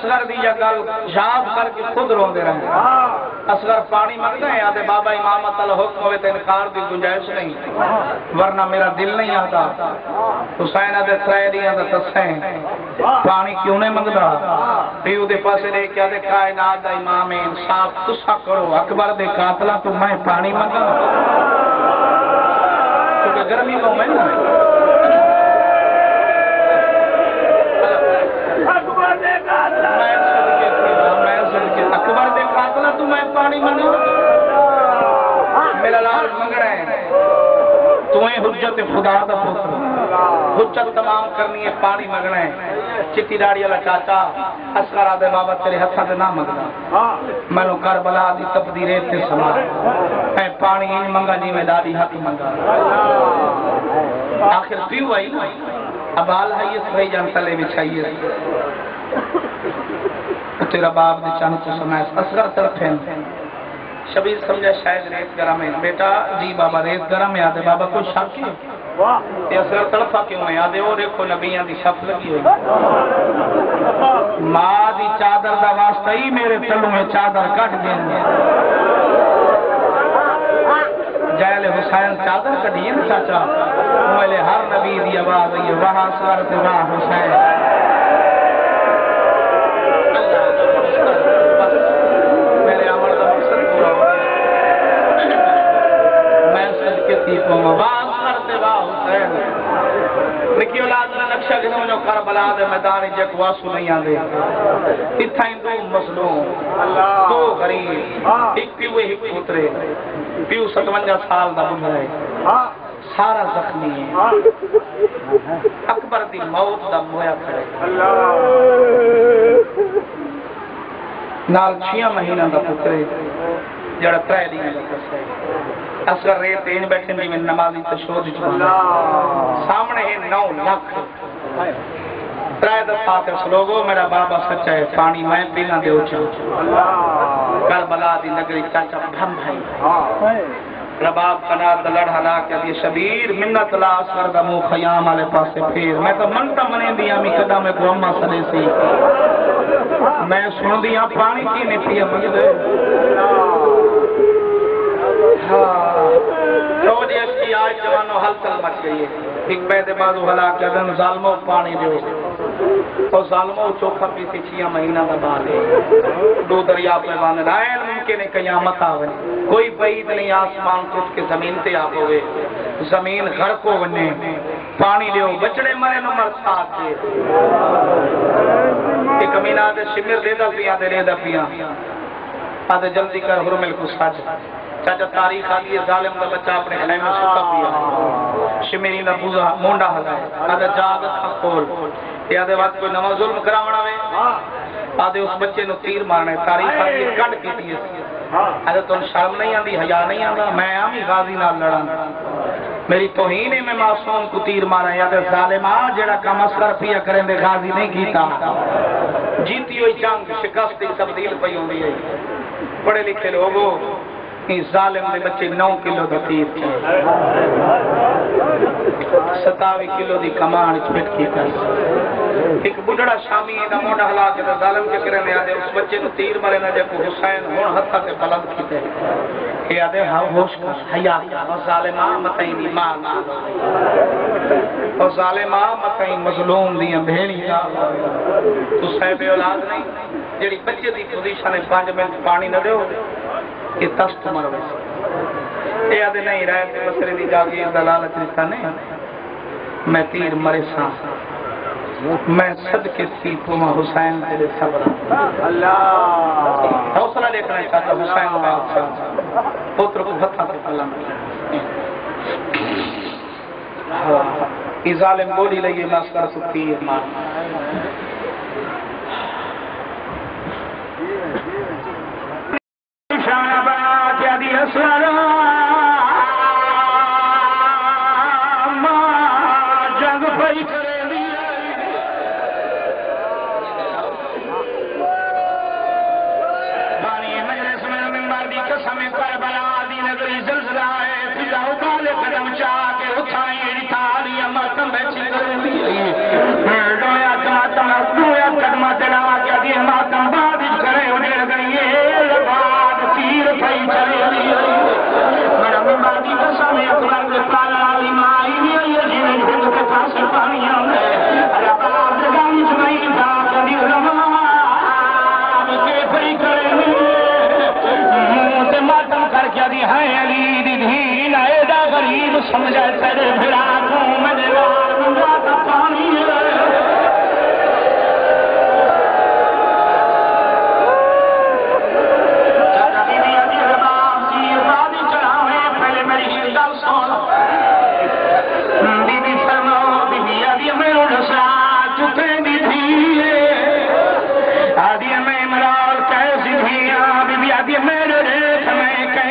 असगर दी या गल याद करके खुद रोंदे रहे असगर पानी मंगते हैं, आते बाबा इमामत अल हुक्म होवे तो इनकार की गुंजाइश नहीं। वरना मेरा दिल नहीं आता। हुसैन आदे त्रै दियाँ दा तस्से पानी क्यों नहीं मंगदा? प्यो दे पासे दे के आदे कायनात दा इमाम इंसाफ तुसा करो, अकबर दे कातला तो मैं पानी मंगा। क्योंकि गर्मी को मैं पानी मंगा। मेरा लाल मंगड़ा है। तुम्हें हुज्जत खुदा दा पुत्र हुज्जत तमाम करनी है, पानी मंगना है। चिट्टी दाड़ी वाला चाचा असकर आदे बाबा तेरे हथा ते ना मंगदा। मैनू करबला दी तपदी रेत ते समा मैं पानी इन मंगा जी में दादी हथ मंगा। आखिर पीऊ आई? ना है ये सही जान, तले बिछाइए तेरा बाप ने चंद को समय असगर तरफ़ शबीर समझा, शायद रेत गरम है। बेटा, जी बाबा, रेत गरम है आदे बाबा कोई शक ते असगर तड़फा क्यों है? आदे वो देखो, नबियाँ दी शफ लगी हुई। माँ दी चादर दा वास्ता ही मेरे तलू में चादर कट देंगे जैल हुसैन चादर कढ़ी है ना, चाचा? मेरे हर नबी दी आवाज़ आई वाह ते वाह हुसैन। करबला दे मैदान जक वासु नहीं आंदे। इथा इंदू मजलूम तो गरीब, एक पियो एक पुत्रे पियो 57 साल दा बुढ़ा है। सारा जख्मी अकबर दी मौत दा मोया खड़े। नाल छिया महीना का पुत्रे जरा त्रै दिन दा पुत्रे असर रे तेन बैठे में नमाजी तशोद सामने नौ लाख। प्राय दफ़ा के सलोगो मेरा बाबा सच्चा है, पानी मैं पीना दे कर बला दी नगरी चाचा भ्रम है। रबाब कनार दलड़ हला के दिए शबीर मिन्नत ला असर दमो खयाम वाले पासे फेर। मैं तो मन तो मने दिया मी कदा में गुम्मा सने सी। मैं सुन दिया पानी की नहीं दे मंगदे रोज इसकी आज जवानों हलचल मच गई है। एक दे बाजू हला के अदन जालमों पानी दे जालमो चोखा पीती छिया महीना का दो दरिया पे मुमकिन कयामत आवे। कोई बैद नहीं, आसमान ज़मीन ज़मीन घर को वने पानी लियो बचड़े मरे नो मर साथ। के कमीना दे दे दा पिया, दे पिया। जल्दी कर हुरमिल को सज चाचा तारीख आ जालिम का बच्चा अपने हले में सुता पिया। शिमेरी ना बूजा मोंडा हलाए। आदे जाग खोल। ये आदे बात कोई नवा जुल्म करावना वे आदे उस बच्चे नु तीर मारने गई है, कट कीती है आदे तुम शर्म नहीं आंदी हया नहीं आंदा मैं आम ही गाजी नाल लड़ां मेरी तोहीन है मैं मासूम को तीर मारा या ते जालिमा जेड़ा काम असकर पिया करें दे गाजी नहीं कीता जीती हुई जंग शिकस्त तब्दील पई होंदी है पढ़े लिखे लोगो जालिम दे बच्चे 9 किलो दा तीर 27 किलो दी कमान च फिट कीता एक बुढ़ड़ा शामी दा मोढा हला के जालिम के करे ने आदे उस बच्चे नु तीर मारे ना जेको हुसैन हुन हथा ते बुलंद कीते। ये आदे हाँ होश कर, हया और जालिमा मतई दी माँ ना और जालिमा मतई मजलूम दी भेणी ना तू साहिब औलाद नहीं जेड़ी बच्चे दी पोजीशन है 5 मिनट पानी न दियो ये तस्त मर वैसे ये आदे नहीं रहे ते बसरे दी जागी दलाल रिश्ता ने मैं तीर मरे सा। मैं सद के सीखू पुमा हुसैन तेरे सबर अल्लाह। हौसला देखना चाहता हुसैन का अच्छा पुत्र को हथा से कलम हाँ इजालिम गोली लगी मैं मस्कर सुखती है। मार है अली दीदी नए दा गरीब समझे तेरे भिड़ा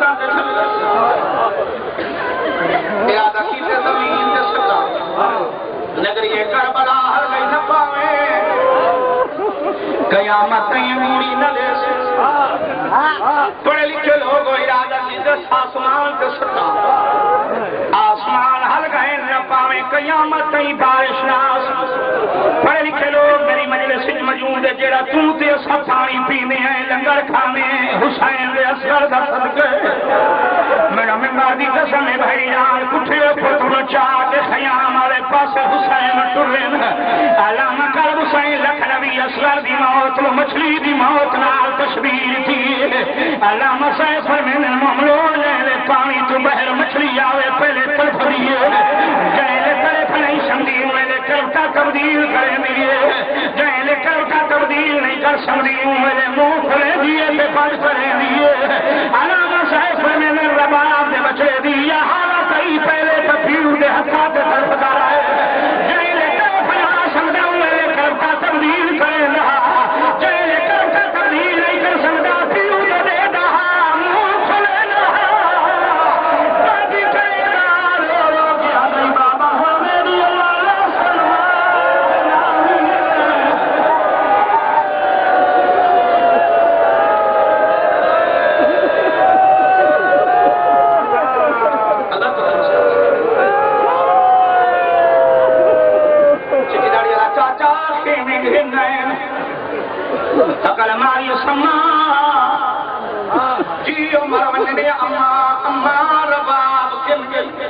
दा न कयामत मूड़ी न ले पढ़े लिखे लोग इरादा की आसमान सदा आसमान हल गए न पावे कयामत की बारिश नास पढ़े लिखे लोग, मेरी मजलिस मौजूद है जेड़ा तू ते सब लंगर खाने हैं हुसैन दे असर दा सदके। मेरा मिम्बर दी कसम है भाई यार कुठे पुत्र चाह के खयाम वाले पासे हुसैन टुरे न। अलामा कर हुसैन लखनवी असगर दी मौत मछली दी मौत अलामा साहब फरमाने मामलो ले पानी तो बहर मछली आवे नहीं समझी मेरे करता तब्दील करे समझी मेरे मुँह खुले दिए पे बंद करे दिए। अलामा साहब